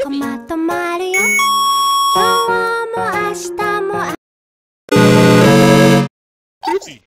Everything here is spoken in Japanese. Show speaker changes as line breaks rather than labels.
きょうもあした日も明日も